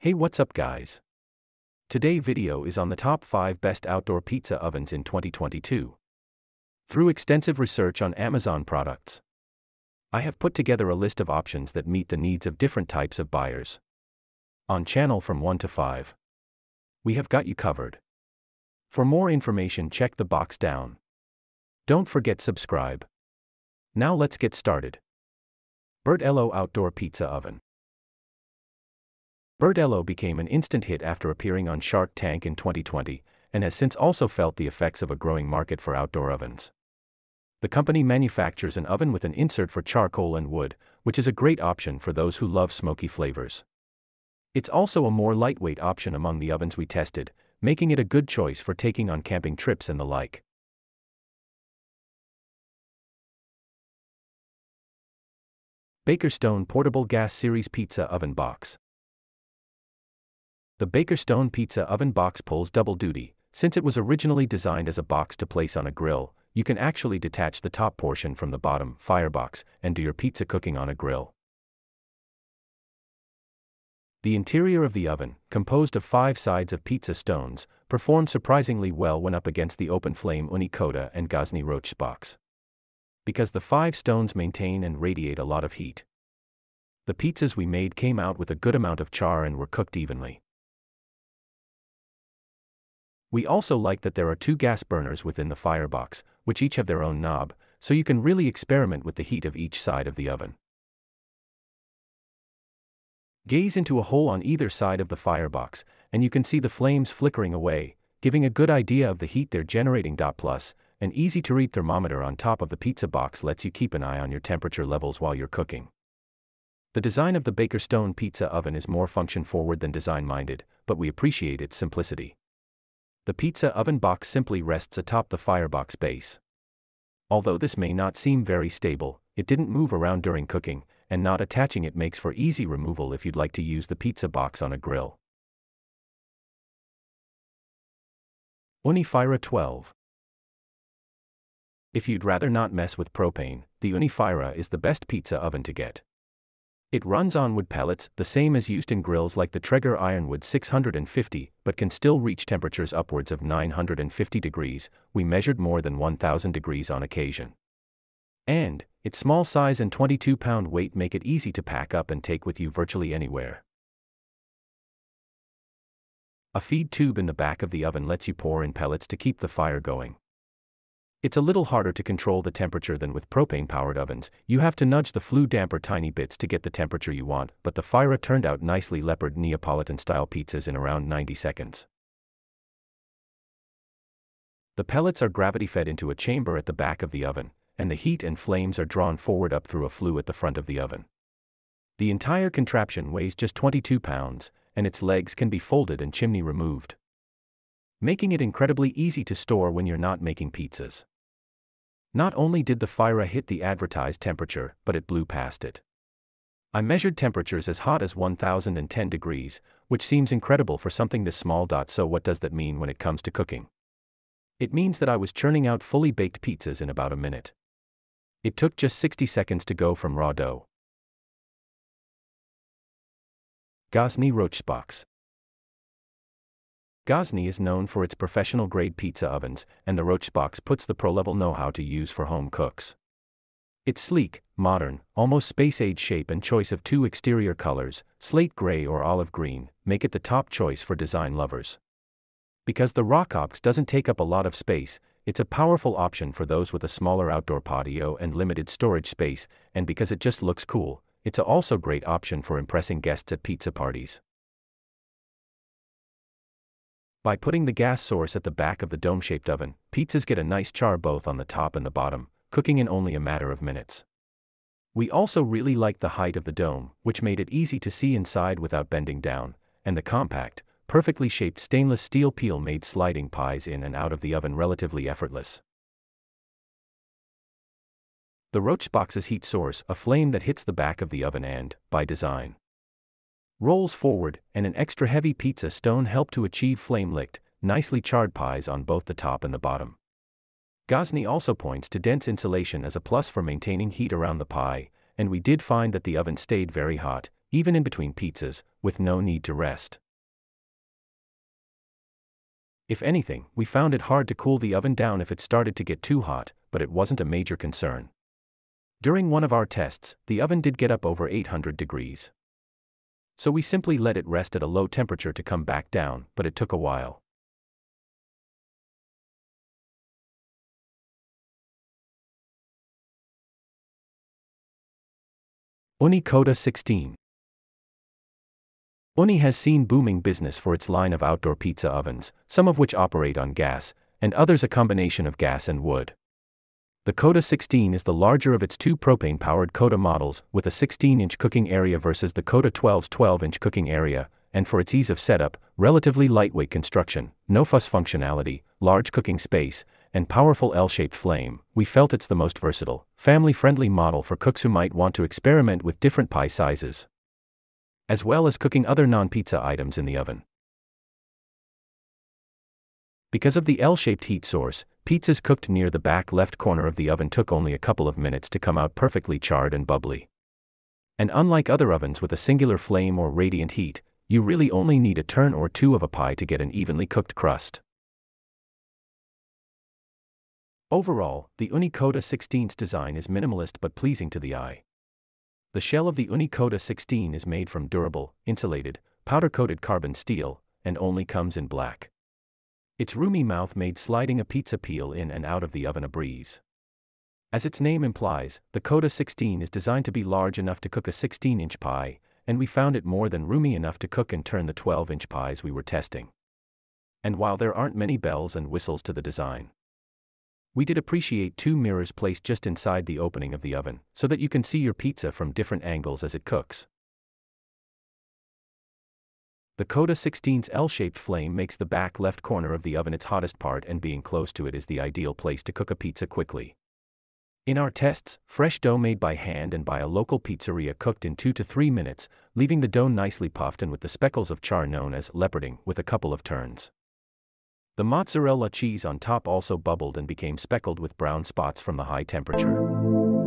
Hey what's up guys? Today video is on the top 5 best outdoor pizza ovens in 2022. Through extensive research on Amazon products, I have put together a list of options that meet the needs of different types of buyers. On channel from 1 to 5. We have got you covered. For more information check the box down. Don't forget subscribe. Now let's get started. Bertello Outdoor Pizza Oven Bertello became an instant hit after appearing on Shark Tank in 2020, and has since also felt the effects of a growing market for outdoor ovens. The company manufactures an oven with an insert for charcoal and wood, which is a great option for those who love smoky flavors. It's also a more lightweight option among the ovens we tested, making it a good choice for taking on camping trips and the like. Bakerstone Portable Gas Series Pizza Oven Box The Bakerstone Pizza Oven Box pulls double duty, since it was originally designed as a box to place on a grill, you can actually detach the top portion from the bottom firebox and do your pizza cooking on a grill. The interior of the oven, composed of five sides of pizza stones, performed surprisingly well when up against the open flame Ooni Koda and Gozney Roccbox. Because the five stones maintain and radiate a lot of heat. The pizzas we made came out with a good amount of char and were cooked evenly. We also like that there are two gas burners within the firebox, which each have their own knob, so you can really experiment with the heat of each side of the oven. Gaze into a hole on either side of the firebox, and you can see the flames flickering away, giving a good idea of the heat they're generating. Plus, an easy to read thermometer on top of the pizza box lets you keep an eye on your temperature levels while you're cooking. The design of the Bakerstone pizza oven is more function forward than design minded, but we appreciate its simplicity. The pizza oven box simply rests atop the firebox base. Although this may not seem very stable, it didn't move around during cooking, and not attaching it makes for easy removal if you'd like to use the pizza box on a grill. Ooni Fyra 12 If you'd rather not mess with propane, the Ooni Fyra is the best pizza oven to get. It runs on wood pellets, the same as used in grills like the Traeger Ironwood 650, but can still reach temperatures upwards of 950 degrees, we measured more than 1000 degrees on occasion. And, its small size and 22 pound weight make it easy to pack up and take with you virtually anywhere. A feed tube in the back of the oven lets you pour in pellets to keep the fire going. It's a little harder to control the temperature than with propane-powered ovens, you have to nudge the flue damper tiny bits to get the temperature you want, but the Fyra turned out nicely leopard Neapolitan-style pizzas in around 90 seconds. The pellets are gravity-fed into a chamber at the back of the oven, and the heat and flames are drawn forward up through a flue at the front of the oven. The entire contraption weighs just 22 pounds, and its legs can be folded and chimney removed making it incredibly easy to store when you're not making pizzas. Not only did the Fyra hit the advertised temperature, but it blew past it. I measured temperatures as hot as 1010 degrees, which seems incredible for something this small. So what does that mean when it comes to cooking? It means that I was churning out fully baked pizzas in about a minute. It took just 60 seconds to go from raw dough. Gozney Roach Box Gozney is known for its professional-grade pizza ovens, and the Roccbox puts the pro-level know-how to use for home cooks. Its sleek, modern, almost space-age shape and choice of two exterior colors, slate gray or olive green, make it the top choice for design lovers. Because the Roccbox doesn't take up a lot of space, it's a powerful option for those with a smaller outdoor patio and limited storage space, and because it just looks cool, it's a also great option for impressing guests at pizza parties. By putting the gas source at the back of the dome-shaped oven, pizzas get a nice char both on the top and the bottom, cooking in only a matter of minutes. We also really liked the height of the dome, which made it easy to see inside without bending down, and the compact, perfectly shaped stainless steel peel made sliding pies in and out of the oven relatively effortless. The Roccbox's heat source, a flame that hits the back of the oven and, by design, rolls forward, and an extra heavy pizza stone help to achieve flame-licked, nicely charred pies on both the top and the bottom. Gozney also points to dense insulation as a plus for maintaining heat around the pie, and we did find that the oven stayed very hot, even in between pizzas, with no need to rest. If anything, we found it hard to cool the oven down if it started to get too hot, but it wasn't a major concern. During one of our tests, the oven did get up over 800 degrees. So we simply let it rest at a low temperature to come back down, but it took a while. Ooni Koda 16 Ooni has seen booming business for its line of outdoor pizza ovens, some of which operate on gas, and others a combination of gas and wood. The Koda 16 is the larger of its two propane-powered Koda models, with a 16-inch cooking area versus the Koda 12's 12-inch cooking area, and for its ease of setup, relatively lightweight construction, no fuss functionality, large cooking space, and powerful L-shaped flame, we felt it's the most versatile, family-friendly model for cooks who might want to experiment with different pie sizes. As well as cooking other non-pizza items in the oven. Because of the L-shaped heat source, pizzas cooked near the back left corner of the oven took only a couple of minutes to come out perfectly charred and bubbly. And unlike other ovens with a singular flame or radiant heat, you really only need a turn or two of a pie to get an evenly cooked crust. Overall, the Ooni Koda 16's design is minimalist but pleasing to the eye. The shell of the Ooni Koda 16 is made from durable, insulated, powder-coated carbon steel, and only comes in black. Its roomy mouth made sliding a pizza peel in and out of the oven a breeze. As its name implies, the Koda 16 is designed to be large enough to cook a 16-inch pie, and we found it more than roomy enough to cook and turn the 12-inch pies we were testing. And while there aren't many bells and whistles to the design, we did appreciate two mirrors placed just inside the opening of the oven, so that you can see your pizza from different angles as it cooks. The Koda 16's L-shaped flame makes the back left corner of the oven its hottest part and being close to it is the ideal place to cook a pizza quickly. In our tests, fresh dough made by hand and by a local pizzeria cooked in 2 to 3 minutes, leaving the dough nicely puffed and with the speckles of char known as leoparding with a couple of turns. The mozzarella cheese on top also bubbled and became speckled with brown spots from the high temperature.